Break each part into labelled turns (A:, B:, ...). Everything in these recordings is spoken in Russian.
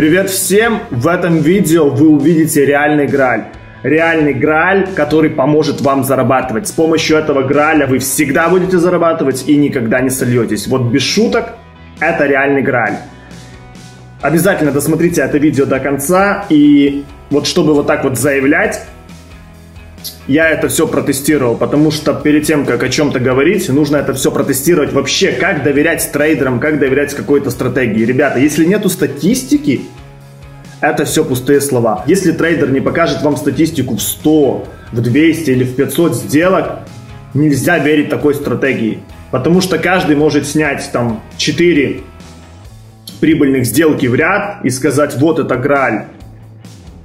A: Привет всем! В этом видео вы увидите реальный Грааль. Реальный Грааль, который поможет вам зарабатывать. С помощью этого Грааля вы всегда будете зарабатывать и никогда не сольетесь. Вот без шуток, это реальный Грааль. Обязательно досмотрите это видео до конца. И вот чтобы вот так вот заявлять, я это все протестировал, потому что перед тем, как о чем-то говорить, нужно это все протестировать вообще, как доверять трейдерам, как доверять какой-то стратегии. Ребята, если нету статистики, это все пустые слова. Если трейдер не покажет вам статистику в 100, в 200 или в 500 сделок, нельзя верить такой стратегии. Потому что каждый может снять там 4 прибыльных сделки в ряд и сказать, вот это граль.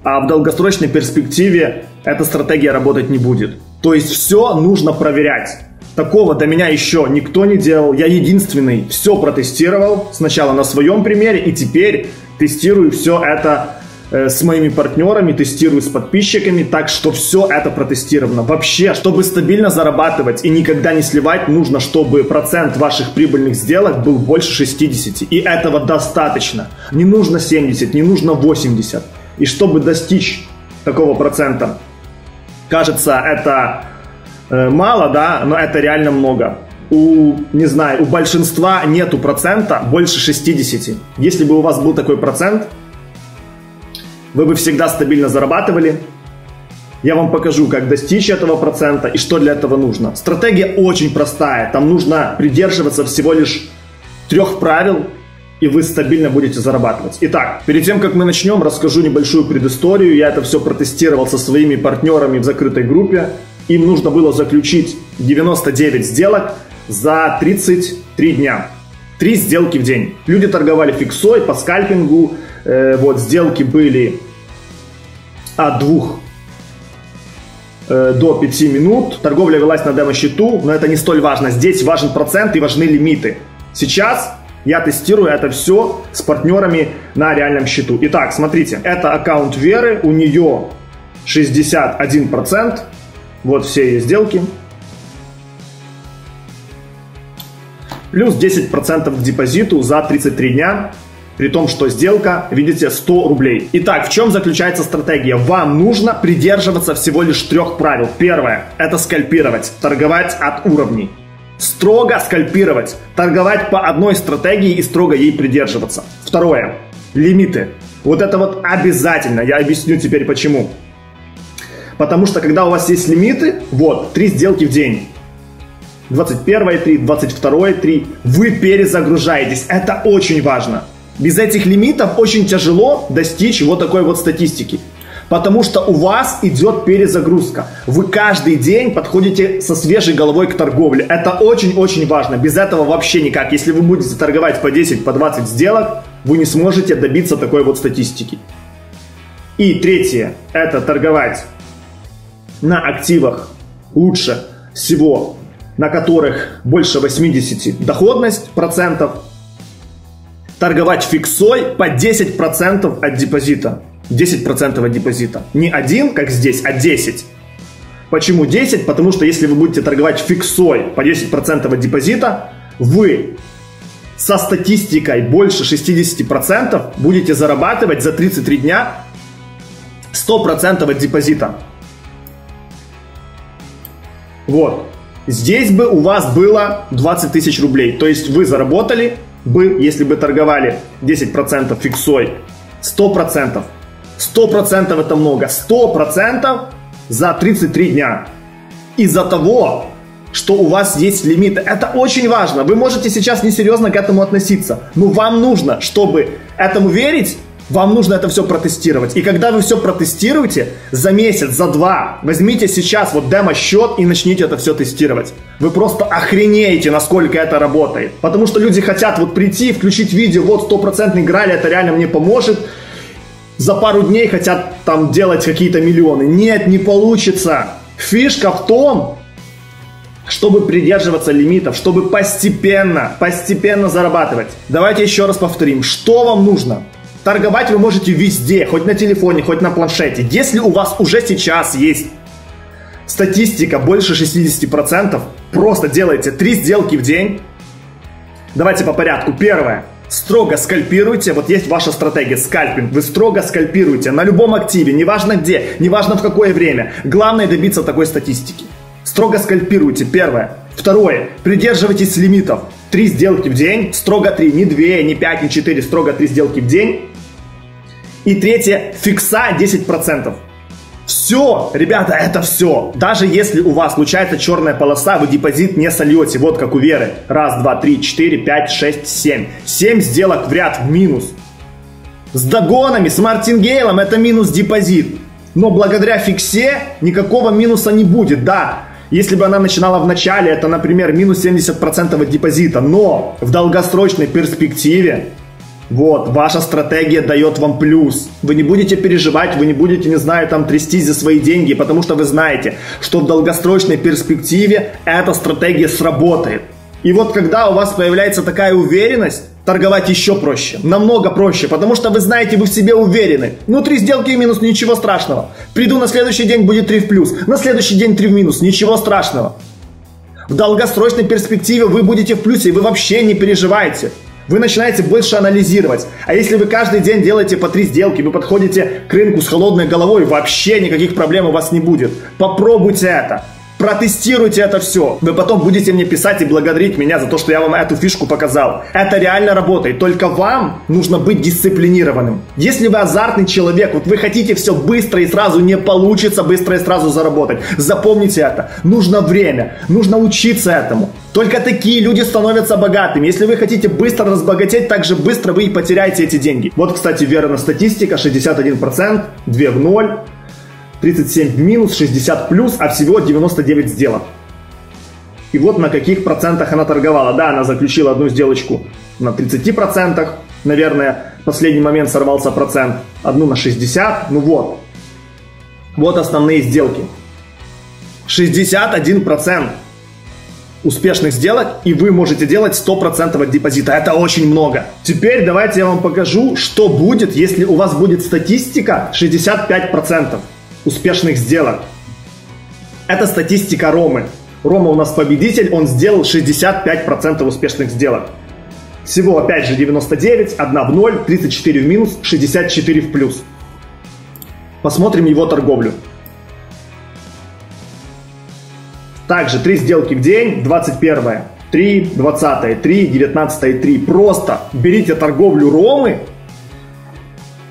A: А в долгосрочной перспективе эта стратегия работать не будет. То есть все нужно проверять. Такого до меня еще никто не делал. Я единственный все протестировал. Сначала на своем примере и теперь тестирую все это э, с моими партнерами, тестирую с подписчиками, так что все это протестировано. Вообще, чтобы стабильно зарабатывать и никогда не сливать, нужно, чтобы процент ваших прибыльных сделок был больше 60. И этого достаточно. Не нужно 70, не нужно 80. И чтобы достичь такого процента, кажется, это э, мало, да, но это реально много. У, не знаю, у большинства нету процента больше 60. Если бы у вас был такой процент, вы бы всегда стабильно зарабатывали. Я вам покажу, как достичь этого процента и что для этого нужно. Стратегия очень простая. Там нужно придерживаться всего лишь трех правил, и вы стабильно будете зарабатывать. Итак, перед тем, как мы начнем, расскажу небольшую предысторию. Я это все протестировал со своими партнерами в закрытой группе. Им нужно было заключить 99 сделок за 33 дня. Три сделки в день. Люди торговали фиксой по скальпингу. Э, вот сделки были от двух э, до 5 минут. Торговля велась на демо-счету, но это не столь важно. Здесь важен процент и важны лимиты. Сейчас я тестирую это все с партнерами на реальном счету. Итак, смотрите, это аккаунт Веры, у нее 61%. Вот все ее сделки. Плюс 10% к депозиту за 33 дня. При том, что сделка, видите, 100 рублей. Итак, в чем заключается стратегия? Вам нужно придерживаться всего лишь трех правил. Первое – это скальпировать, торговать от уровней строго скальпировать, торговать по одной стратегии и строго ей придерживаться. Второе. Лимиты. Вот это вот обязательно. Я объясню теперь почему. Потому что когда у вас есть лимиты, вот, три сделки в день. 21 3, 22 3, вы перезагружаетесь. Это очень важно. Без этих лимитов очень тяжело достичь вот такой вот статистики. Потому что у вас идет перезагрузка. Вы каждый день подходите со свежей головой к торговле. Это очень-очень важно. Без этого вообще никак. Если вы будете торговать по 10, по 20 сделок, вы не сможете добиться такой вот статистики. И третье, это торговать на активах лучше всего, на которых больше 80 доходность процентов, торговать фиксой по 10% от депозита. 10% от депозита. Не один, как здесь, а 10. Почему 10? Потому что если вы будете торговать фиксой по 10% от депозита, вы со статистикой больше 60% будете зарабатывать за 33 дня 100% от депозита. Вот. Здесь бы у вас было 20 тысяч рублей. То есть вы заработали бы, если бы торговали 10% фиксой, 100%. 100% это много. 100% за 33 дня. Из-за того, что у вас есть лимиты. Это очень важно. Вы можете сейчас несерьезно к этому относиться. Но вам нужно, чтобы этому верить, вам нужно это все протестировать. И когда вы все протестируете, за месяц, за два, возьмите сейчас вот демо-счет и начните это все тестировать. Вы просто охренеете, насколько это работает. Потому что люди хотят вот прийти, включить видео, вот стопроцентный граль, это реально мне поможет за пару дней хотят там делать какие-то миллионы. Нет, не получится. Фишка в том, чтобы придерживаться лимитов, чтобы постепенно, постепенно зарабатывать. Давайте еще раз повторим, что вам нужно. Торговать вы можете везде, хоть на телефоне, хоть на планшете. Если у вас уже сейчас есть статистика больше 60%, просто делайте 3 сделки в день. Давайте по порядку. Первое. Строго скальпируйте, вот есть ваша стратегия, скальпинг, вы строго скальпируете на любом активе, неважно где, неважно в какое время. Главное добиться такой статистики. Строго скальпируйте, первое. Второе, придерживайтесь лимитов. Три сделки в день, строго три, не две, не пять, не четыре, строго три сделки в день. И третье, фикса 10%. Все, ребята, это все. Даже если у вас случается черная полоса, вы депозит не сольете. Вот как у Веры. Раз, два, три, четыре, пять, шесть, семь. Семь сделок в ряд в минус. С догонами, с мартингейлом это минус депозит. Но благодаря фиксе никакого минуса не будет. Да, если бы она начинала в начале, это, например, минус 70% от депозита. Но в долгосрочной перспективе вот, ваша стратегия дает вам плюс. Вы не будете переживать, вы не будете, не знаю, там трястись за свои деньги, потому что вы знаете, что в долгосрочной перспективе эта стратегия сработает. И вот когда у вас появляется такая уверенность, торговать еще проще, намного проще, потому что вы знаете, вы в себе уверены. Ну, три сделки в минус, ничего страшного. Приду на следующий день, будет три в плюс, на следующий день три в минус, ничего страшного. В долгосрочной перспективе вы будете в плюсе, и вы вообще не переживаете. Вы начинаете больше анализировать. А если вы каждый день делаете по три сделки, вы подходите к рынку с холодной головой, вообще никаких проблем у вас не будет. Попробуйте это. Протестируйте это все. Вы потом будете мне писать и благодарить меня за то, что я вам эту фишку показал. Это реально работает. Только вам нужно быть дисциплинированным. Если вы азартный человек, вот вы хотите все быстро и сразу, не получится быстро и сразу заработать. Запомните это. Нужно время. Нужно учиться этому. Только такие люди становятся богатыми. Если вы хотите быстро разбогатеть, так же быстро вы и потеряете эти деньги. Вот, кстати, верная статистика. 61%, 2 в 0. 37 в минус, 60 плюс, а всего 99 сделок. И вот на каких процентах она торговала. Да, она заключила одну сделочку на 30%, наверное, в последний момент сорвался процент, одну на 60, ну вот. Вот основные сделки. 61% успешных сделок, и вы можете делать 100% от депозита. Это очень много. Теперь давайте я вам покажу, что будет, если у вас будет статистика 65% успешных сделок. Это статистика Ромы. Рома у нас победитель, он сделал 65% успешных сделок. Всего, опять же, 99, 1 в 0, 34 в минус, 64 в плюс. Посмотрим его торговлю. Также 3 сделки в день, 21, 3, 20, 3, 19, 3. Просто берите торговлю Ромы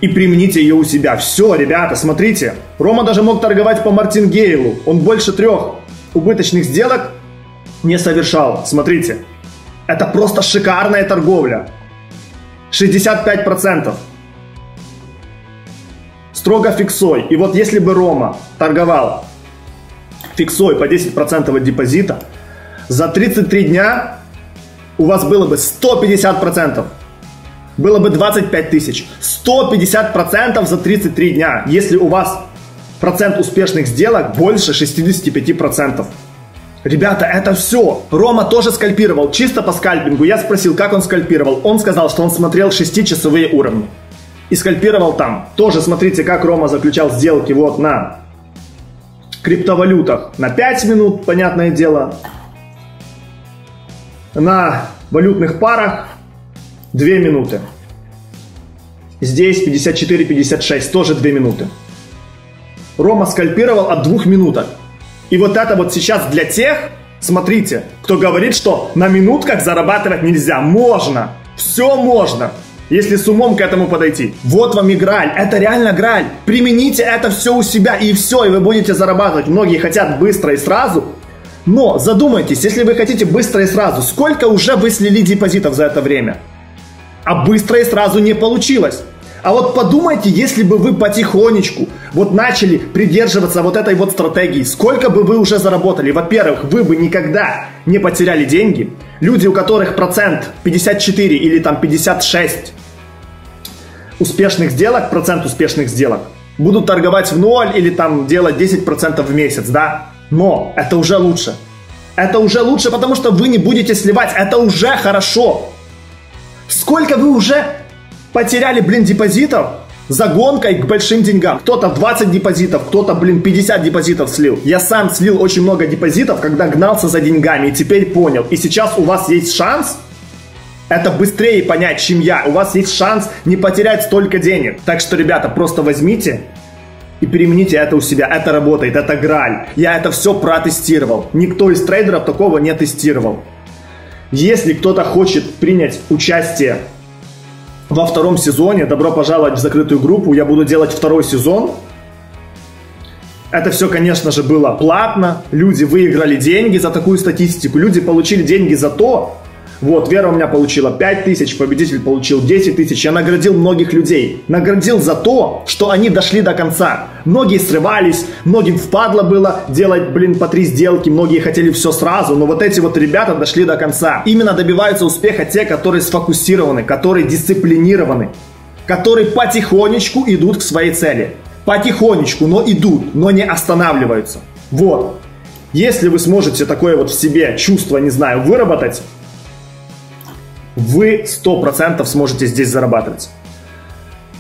A: и примените ее у себя. Все, ребята, смотрите. Рома даже мог торговать по Мартингейлу. Он больше трех убыточных сделок не совершал. Смотрите. Это просто шикарная торговля. 65%. Строго фиксой. И вот если бы Рома торговал фиксой по 10% от депозита, за 33 дня у вас было бы 150% было бы 25 тысяч. 150% за 33 дня, если у вас процент успешных сделок больше 65%. Ребята, это все. Рома тоже скальпировал, чисто по скальпингу. Я спросил, как он скальпировал. Он сказал, что он смотрел 6-часовые уровни. И скальпировал там. Тоже смотрите, как Рома заключал сделки вот на криптовалютах. На 5 минут, понятное дело. На валютных парах 2 минуты. Здесь 54-56, тоже 2 минуты. Рома скальпировал от 2 минуток. И вот это вот сейчас для тех, смотрите, кто говорит, что на минутках зарабатывать нельзя. Можно. Все можно. Если с умом к этому подойти. Вот вам и граль. Это реально граль. Примените это все у себя и все, и вы будете зарабатывать. Многие хотят быстро и сразу. Но задумайтесь, если вы хотите быстро и сразу, сколько уже вы слили депозитов за это время? А быстро и сразу не получилось. А вот подумайте, если бы вы потихонечку вот начали придерживаться вот этой вот стратегии, сколько бы вы уже заработали? Во-первых, вы бы никогда не потеряли деньги. Люди, у которых процент 54 или там 56 успешных сделок, процент успешных сделок, будут торговать в ноль или там делать 10% в месяц, да? Но это уже лучше. Это уже лучше, потому что вы не будете сливать. Это уже хорошо. Сколько вы уже потеряли, блин, депозитов? За гонкой к большим деньгам. Кто-то 20 депозитов, кто-то, блин, 50 депозитов слил. Я сам слил очень много депозитов, когда гнался за деньгами и теперь понял. И сейчас у вас есть шанс Это быстрее понять, чем я. У вас есть шанс не потерять столько денег. Так что, ребята, просто возьмите и примените это у себя. Это работает, это граль. Я это все протестировал. Никто из трейдеров такого не тестировал. Если кто-то хочет принять участие во втором сезоне, добро пожаловать в закрытую группу. Я буду делать второй сезон. Это все, конечно же, было платно. Люди выиграли деньги за такую статистику. Люди получили деньги за то, вот, Вера у меня получила 5 тысяч, победитель получил 10 тысяч. Я наградил многих людей. Наградил за то, что они дошли до конца. Многие срывались, многим впадло было делать, блин, по три сделки. Многие хотели все сразу, но вот эти вот ребята дошли до конца. Именно добиваются успеха те, которые сфокусированы, которые дисциплинированы, которые потихонечку идут к своей цели. Потихонечку, но идут, но не останавливаются. Вот. Если вы сможете такое вот в себе чувство, не знаю, выработать, вы 100% сможете здесь зарабатывать.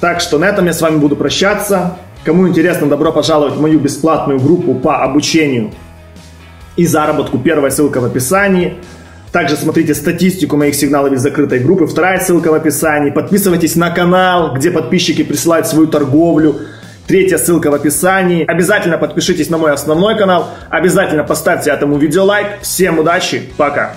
A: Так что на этом я с вами буду прощаться. Кому интересно, добро пожаловать в мою бесплатную группу по обучению и заработку. Первая ссылка в описании. Также смотрите статистику моих сигналов из закрытой группы. Вторая ссылка в описании. Подписывайтесь на канал, где подписчики присылают свою торговлю. Третья ссылка в описании. Обязательно подпишитесь на мой основной канал. Обязательно поставьте этому видео лайк. Всем удачи. Пока.